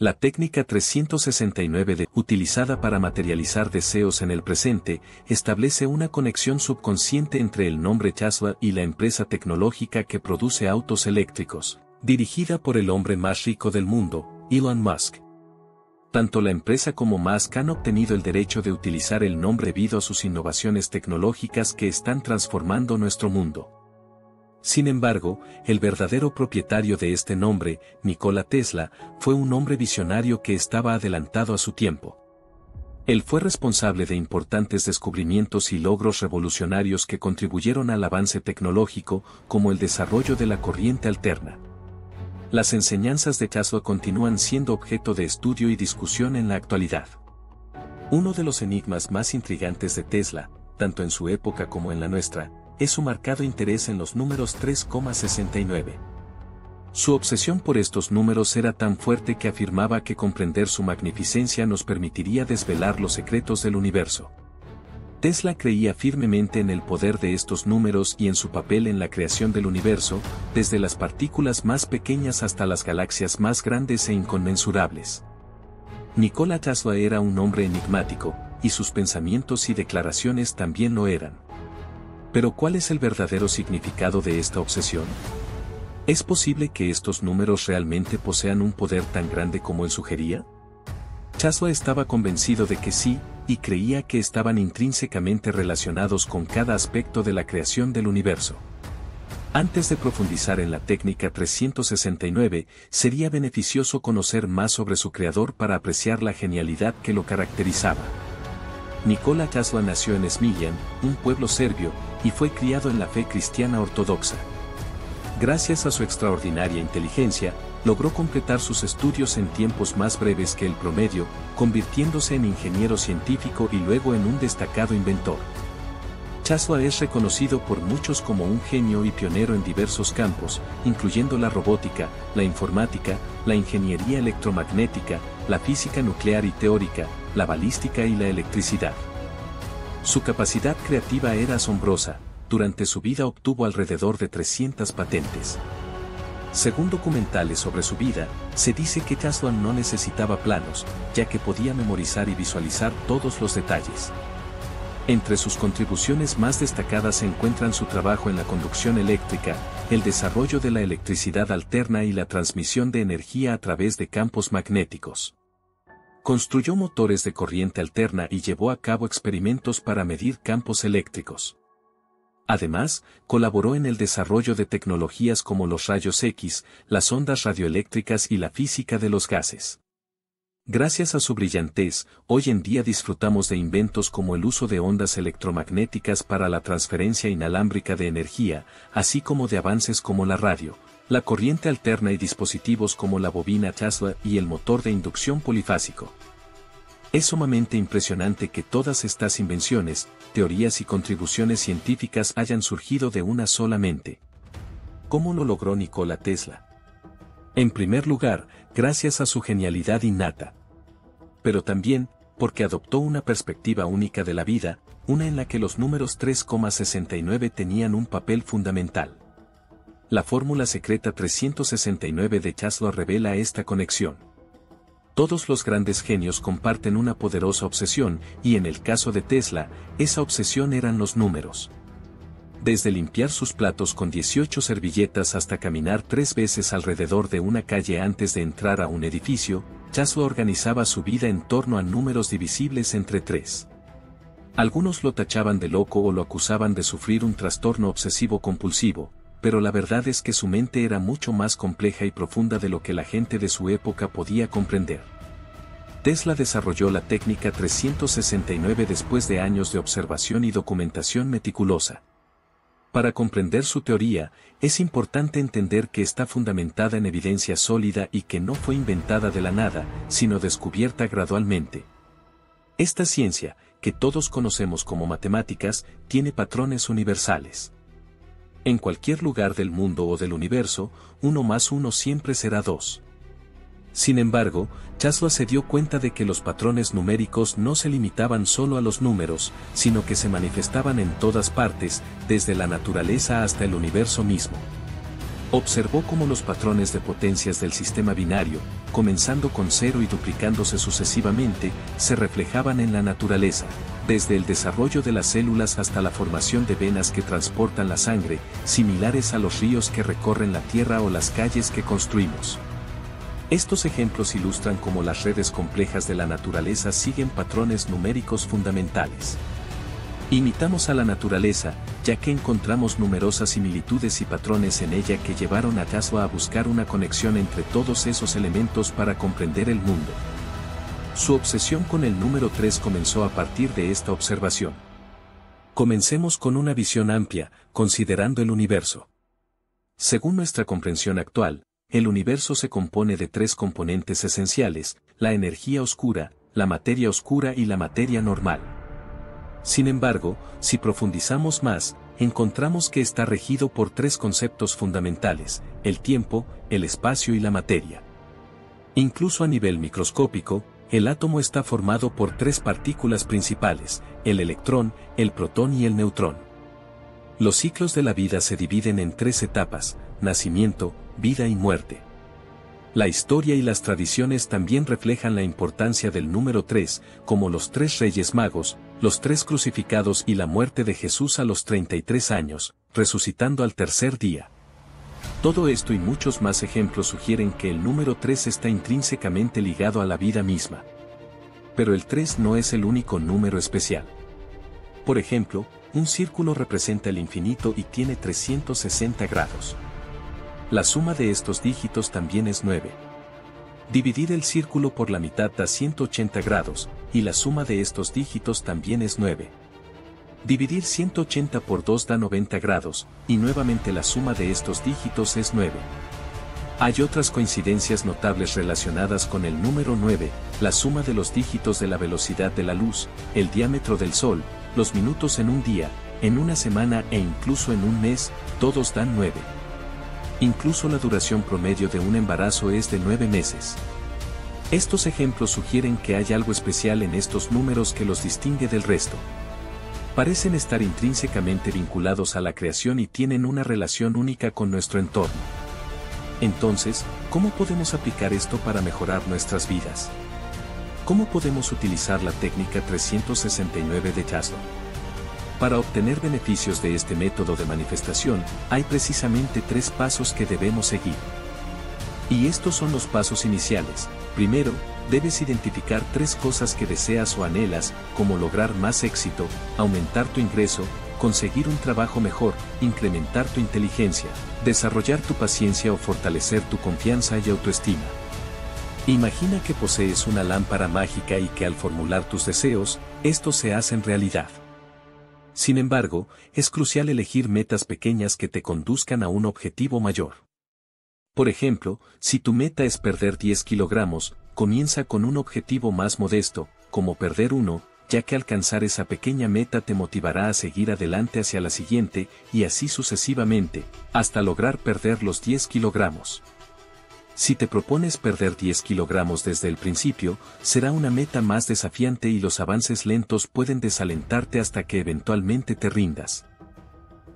La técnica 369 de utilizada para materializar deseos en el presente establece una conexión subconsciente entre el nombre Tesla y la empresa tecnológica que produce autos eléctricos, dirigida por el hombre más rico del mundo, Elon Musk. Tanto la empresa como Musk han obtenido el derecho de utilizar el nombre debido a sus innovaciones tecnológicas que están transformando nuestro mundo. Sin embargo, el verdadero propietario de este nombre, Nikola Tesla, fue un hombre visionario que estaba adelantado a su tiempo. Él fue responsable de importantes descubrimientos y logros revolucionarios que contribuyeron al avance tecnológico, como el desarrollo de la corriente alterna. Las enseñanzas de Tesla continúan siendo objeto de estudio y discusión en la actualidad. Uno de los enigmas más intrigantes de Tesla, tanto en su época como en la nuestra, es su marcado interés en los números 3,69. Su obsesión por estos números era tan fuerte que afirmaba que comprender su magnificencia nos permitiría desvelar los secretos del universo. Tesla creía firmemente en el poder de estos números y en su papel en la creación del universo, desde las partículas más pequeñas hasta las galaxias más grandes e inconmensurables. Nikola Tesla era un hombre enigmático, y sus pensamientos y declaraciones también lo eran. Pero ¿cuál es el verdadero significado de esta obsesión? ¿Es posible que estos números realmente posean un poder tan grande como él sugería? Tesla estaba convencido de que sí, y creía que estaban intrínsecamente relacionados con cada aspecto de la creación del universo. Antes de profundizar en la técnica 369, sería beneficioso conocer más sobre su creador para apreciar la genialidad que lo caracterizaba. Nikola Tesla nació en Smiljan, un pueblo serbio, y fue criado en la fe cristiana ortodoxa. Gracias a su extraordinaria inteligencia, logró completar sus estudios en tiempos más breves que el promedio, convirtiéndose en ingeniero científico y luego en un destacado inventor. Tesla es reconocido por muchos como un genio y pionero en diversos campos, incluyendo la robótica, la informática, la ingeniería electromagnética, la física nuclear y teórica, la balística y la electricidad. Su capacidad creativa era asombrosa, durante su vida obtuvo alrededor de 300 patentes. Según documentales sobre su vida, se dice que Tesla no necesitaba planos, ya que podía memorizar y visualizar todos los detalles. Entre sus contribuciones más destacadas se encuentran su trabajo en la conducción eléctrica, el desarrollo de la electricidad alterna y la transmisión de energía a través de campos magnéticos. Construyó motores de corriente alterna y llevó a cabo experimentos para medir campos eléctricos. Además, colaboró en el desarrollo de tecnologías como los rayos X, las ondas radioeléctricas y la física de los gases. Gracias a su brillantez, hoy en día disfrutamos de inventos como el uso de ondas electromagnéticas para la transferencia inalámbrica de energía, así como de avances como la radio, la corriente alterna y dispositivos como la bobina Tesla y el motor de inducción polifásico. Es sumamente impresionante que todas estas invenciones, teorías y contribuciones científicas hayan surgido de una sola mente. ¿Cómo lo logró Nikola Tesla? En primer lugar, gracias a su genialidad innata. Pero también, porque adoptó una perspectiva única de la vida, una en la que los números 3,69 tenían un papel fundamental. La fórmula secreta 369 de Tesla revela esta conexión. Todos los grandes genios comparten una poderosa obsesión, y en el caso de Tesla, esa obsesión eran los números. Desde limpiar sus platos con 18 servilletas hasta caminar tres veces alrededor de una calle antes de entrar a un edificio, Tesla organizaba su vida en torno a números divisibles entre tres. Algunos lo tachaban de loco o lo acusaban de sufrir un trastorno obsesivo compulsivo, pero la verdad es que su mente era mucho más compleja y profunda de lo que la gente de su época podía comprender. Tesla desarrolló la técnica 369 después de años de observación y documentación meticulosa. Para comprender su teoría, es importante entender que está fundamentada en evidencia sólida y que no fue inventada de la nada, sino descubierta gradualmente. Esta ciencia, que todos conocemos como matemáticas, tiene patrones universales. En cualquier lugar del mundo o del universo, uno más uno siempre será dos. Sin embargo, Tesla se dio cuenta de que los patrones numéricos no se limitaban solo a los números, sino que se manifestaban en todas partes, desde la naturaleza hasta el universo mismo. Observó cómo los patrones de potencias del sistema binario, comenzando con cero y duplicándose sucesivamente, se reflejaban en la naturaleza, desde el desarrollo de las células hasta la formación de venas que transportan la sangre, similares a los ríos que recorren la tierra o las calles que construimos. Estos ejemplos ilustran cómo las redes complejas de la naturaleza siguen patrones numéricos fundamentales. Imitamos a la naturaleza, ya que encontramos numerosas similitudes y patrones en ella que llevaron a Tesla a buscar una conexión entre todos esos elementos para comprender el mundo. Su obsesión con el número 3 comenzó a partir de esta observación. Comencemos con una visión amplia, considerando el universo. Según nuestra comprensión actual, el universo se compone de tres componentes esenciales, la energía oscura, la materia oscura y la materia normal. Sin embargo, si profundizamos más, encontramos que está regido por tres conceptos fundamentales, el tiempo, el espacio y la materia. Incluso a nivel microscópico, el átomo está formado por tres partículas principales, el electrón, el protón y el neutrón. Los ciclos de la vida se dividen en tres etapas, nacimiento, vida y muerte. La historia y las tradiciones también reflejan la importancia del número 3, como los tres reyes magos, los tres crucificados y la muerte de Jesús a los 33 años, resucitando al tercer día. Todo esto y muchos más ejemplos sugieren que el número 3 está intrínsecamente ligado a la vida misma. Pero el 3 no es el único número especial. Por ejemplo, un círculo representa el infinito y tiene 360 grados. La suma de estos dígitos también es 9. Dividir el círculo por la mitad da 180 grados, y la suma de estos dígitos también es 9. Dividir 180 por 2 da 90 grados, y nuevamente la suma de estos dígitos es 9. Hay otras coincidencias notables relacionadas con el número 9, la suma de los dígitos de la velocidad de la luz, el diámetro del Sol, los minutos en un día, en una semana e incluso en un mes, todos dan 9. Incluso la duración promedio de un embarazo es de nueve meses. Estos ejemplos sugieren que hay algo especial en estos números que los distingue del resto. Parecen estar intrínsecamente vinculados a la creación y tienen una relación única con nuestro entorno. Entonces, ¿cómo podemos aplicar esto para mejorar nuestras vidas? ¿Cómo podemos utilizar la técnica 369 de Jasper? Para obtener beneficios de este método de manifestación, hay precisamente tres pasos que debemos seguir. Y estos son los pasos iniciales. Primero, debes identificar tres cosas que deseas o anhelas, como lograr más éxito, aumentar tu ingreso, conseguir un trabajo mejor, incrementar tu inteligencia, desarrollar tu paciencia o fortalecer tu confianza y autoestima. Imagina que posees una lámpara mágica y que al formular tus deseos, estos se hacen realidad. Sin embargo, es crucial elegir metas pequeñas que te conduzcan a un objetivo mayor. Por ejemplo, si tu meta es perder 10 kilogramos, comienza con un objetivo más modesto, como perder uno, ya que alcanzar esa pequeña meta te motivará a seguir adelante hacia la siguiente, y así sucesivamente, hasta lograr perder los 10 kilogramos. Si te propones perder 10 kilogramos desde el principio, será una meta más desafiante y los avances lentos pueden desalentarte hasta que eventualmente te rindas.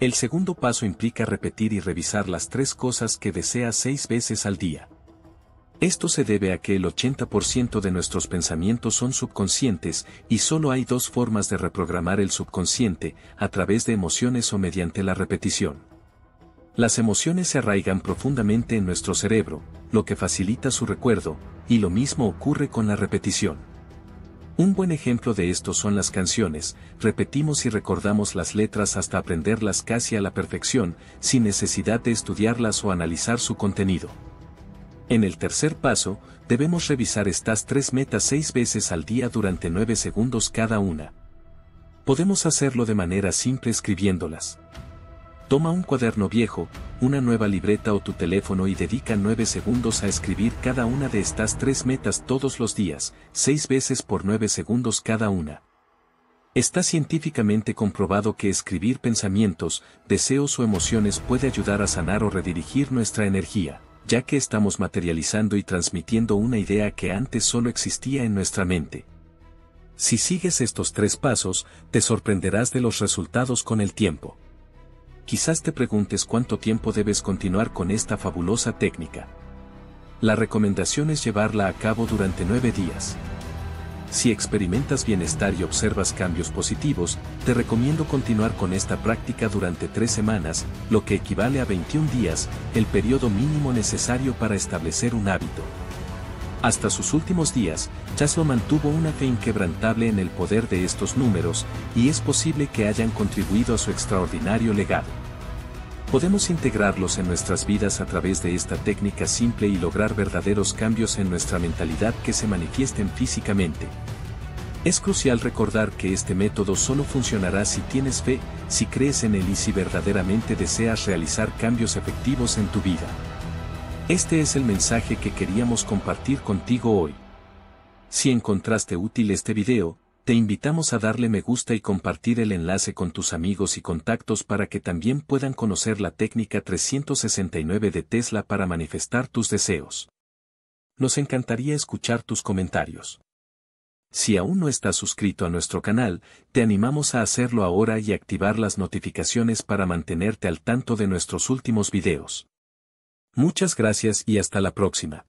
El segundo paso implica repetir y revisar las tres cosas que deseas seis veces al día. Esto se debe a que el 80% de nuestros pensamientos son subconscientes y solo hay dos formas de reprogramar el subconsciente, a través de emociones o mediante la repetición. Las emociones se arraigan profundamente en nuestro cerebro, lo que facilita su recuerdo, y lo mismo ocurre con la repetición. Un buen ejemplo de esto son las canciones, repetimos y recordamos las letras hasta aprenderlas casi a la perfección, sin necesidad de estudiarlas o analizar su contenido. En el tercer paso, debemos revisar estas tres metas seis veces al día durante nueve segundos cada una. Podemos hacerlo de manera simple escribiéndolas. Toma un cuaderno viejo, una nueva libreta o tu teléfono y dedica 9 segundos a escribir cada una de estas tres metas todos los días, 6 veces por 9 segundos cada una. Está científicamente comprobado que escribir pensamientos, deseos o emociones puede ayudar a sanar o redirigir nuestra energía, ya que estamos materializando y transmitiendo una idea que antes solo existía en nuestra mente. Si sigues estos tres pasos, te sorprenderás de los resultados con el tiempo. Quizás te preguntes cuánto tiempo debes continuar con esta fabulosa técnica. La recomendación es llevarla a cabo durante 9 días. Si experimentas bienestar y observas cambios positivos, te recomiendo continuar con esta práctica durante 3 semanas, lo que equivale a 21 días, el periodo mínimo necesario para establecer un hábito. Hasta sus últimos días, Chaslo mantuvo una fe inquebrantable en el poder de estos números, y es posible que hayan contribuido a su extraordinario legado. Podemos integrarlos en nuestras vidas a través de esta técnica simple y lograr verdaderos cambios en nuestra mentalidad que se manifiesten físicamente. Es crucial recordar que este método solo funcionará si tienes fe, si crees en él y si verdaderamente deseas realizar cambios efectivos en tu vida. Este es el mensaje que queríamos compartir contigo hoy. Si encontraste útil este video, te invitamos a darle me gusta y compartir el enlace con tus amigos y contactos para que también puedan conocer la técnica 369 de Tesla para manifestar tus deseos. Nos encantaría escuchar tus comentarios. Si aún no estás suscrito a nuestro canal, te animamos a hacerlo ahora y activar las notificaciones para mantenerte al tanto de nuestros últimos videos. Muchas gracias y hasta la próxima.